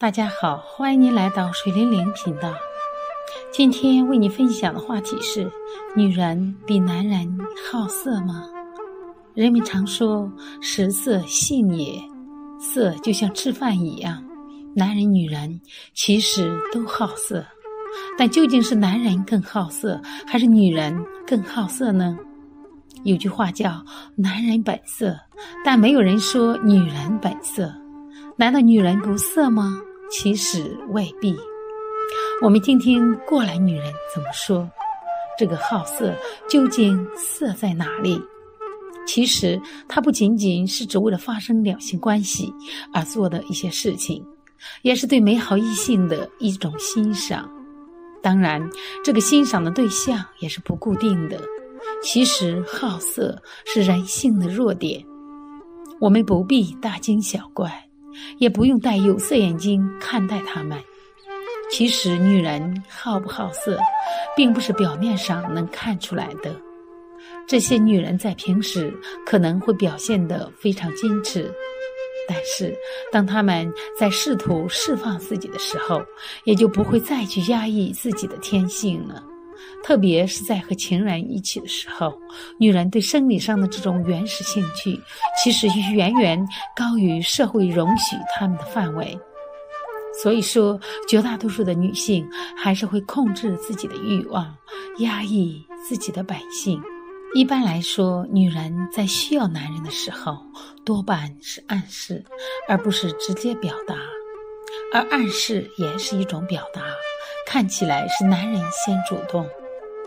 大家好，欢迎您来到水灵灵频道。今天为你分享的话题是：女人比男人好色吗？人们常说“食色性也”，色就像吃饭一样。男人、女人其实都好色，但究竟是男人更好色，还是女人更好色呢？有句话叫“男人本色”，但没有人说女人本色。难道女人不色吗？其实未必。我们听听过来女人怎么说。这个好色究竟色在哪里？其实它不仅仅是只为了发生两性关系而做的一些事情，也是对美好异性的一种欣赏。当然，这个欣赏的对象也是不固定的。其实好色是人性的弱点，我们不必大惊小怪。也不用戴有色眼镜看待他们。其实，女人好不好色，并不是表面上能看出来的。这些女人在平时可能会表现得非常矜持，但是当她们在试图释放自己的时候，也就不会再去压抑自己的天性了。特别是在和情人一起的时候，女人对生理上的这种原始兴趣，其实远远高于社会容许他们的范围。所以说，绝大多数的女性还是会控制自己的欲望，压抑自己的本性。一般来说，女人在需要男人的时候，多半是暗示，而不是直接表达。而暗示也是一种表达。看起来是男人先主动，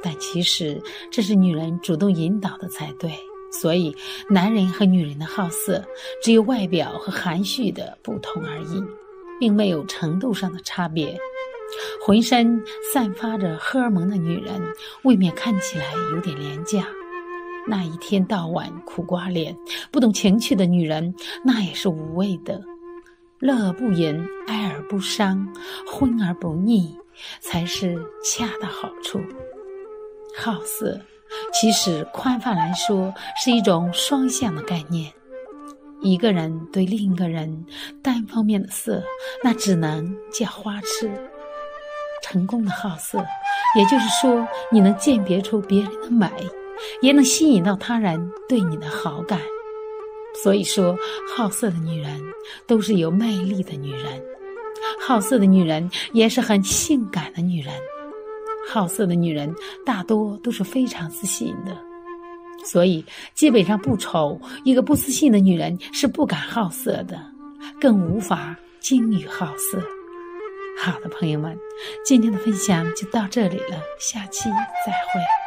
但其实这是女人主动引导的才对。所以，男人和女人的好色只有外表和含蓄的不同而已，并没有程度上的差别。浑身散发着荷尔蒙的女人，未免看起来有点廉价；那一天到晚苦瓜脸、不懂情趣的女人，那也是无谓的。乐而不淫，哀而不伤，昏而不腻。才是恰到好处。好色，其实宽泛来说是一种双向的概念。一个人对另一个人单方面的色，那只能叫花痴。成功的好色，也就是说，你能鉴别出别人的美，也能吸引到他人对你的好感。所以说，好色的女人都是有魅力的女人。好色的女人也是很性感的女人，好色的女人大多都是非常自信的，所以基本上不丑，一个不自信的女人是不敢好色的，更无法精于好色。好的，朋友们，今天的分享就到这里了，下期再会。